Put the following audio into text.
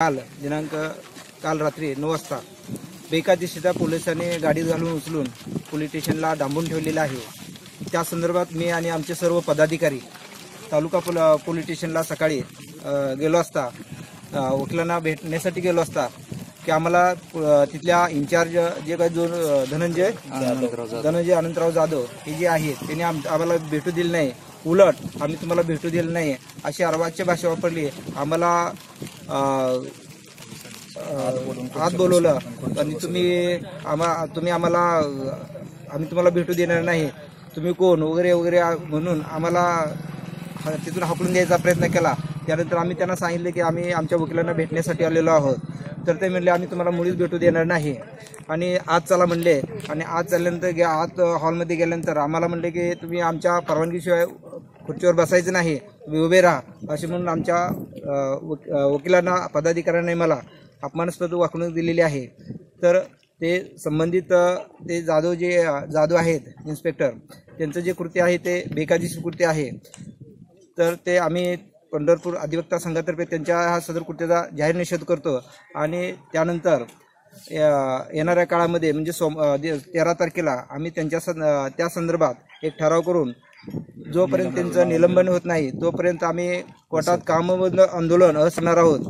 काल दिनांक काल रात्री नऊ वाजता बेकायदेशीरता पोलिसांनी गाडी घालून उचलून पोलीस स्टेशनला डांबून ठेवलेलं आहे. त्या संदर्भात मी आणि आमचे सर्व पदाधिकारी तालुका पोल पोलीस स्टेशनला सकाळी गेलो असता वकिलांना भेटण्यासाठी गेलो असता की आम्हाला तिथल्या इन्चार्ज जे काही अ, धनंजय धनंजय अनंतराव जाधव हे जे आहेत त्यांनी आम- आम्हाला भेटू दिले नाही. उलट आम्ही तुम्हाला भेटू दिलं नाही. अशी अर्वाच्य भाषा वापरली. आम्हाला अ, आत बोलवलं. आणि तुम्ही आम्हा तुम्ही आम्हाला आम्ही तुम्हाला भेटू देणार नाही. तुम्ही कोण? वगैरे वगैरे म्हणून आम्हाला तिथून हाकलून द्यायचा प्रयत्न केला. त्यानंतर आम्ही त्यांना सांगितले की आम्ही आमच्या वकिलांना भेटण्यासाठी आलेलो आहोत. तर ते म्हणले आम्ही तुम्हाला मुळीच भेटू देणार नाही. आणि आज चला म्हणले. आणि आज चालल्यानंतर गे- आत हॉलमध्ये गेल्यानंतर आम्हाला म्हणले की तुम्ही आमच्या परवानगीशिवाय खुर्चीवर बसायचं नाही. तुम्ही उभे राहा. असे म्हणून आमच्या वक- वकिलांना पदाधिकाऱ्यांनी मला अपमानास्पद वागणूक दिलेली आहे. तर ते संबंधित ते जाधव जे जाधव आहेत इन्स्पेक्टर त्यांचं जे कृत्य आहे ते बेकायदेशीर कृत्य आहे. तर ते आम्ही पंढरपूर अधिवक्ता संघातर्फे त्यांच्या हा सदर कृत्याचा जाहीर निषेध करतो. आणि त्यानंतर या- येणाऱ्या काळामध्ये म्हणजे सोम तेरा तारखेला आम्ही त्यांच्या सं- त्या संदर्भात एक ठराव करून जोपर्यंत त्यांचं निलंबन होत नाही तोपर्यंत आम्ही कोर्टात कामबंद आंदोलन असणार आहोत.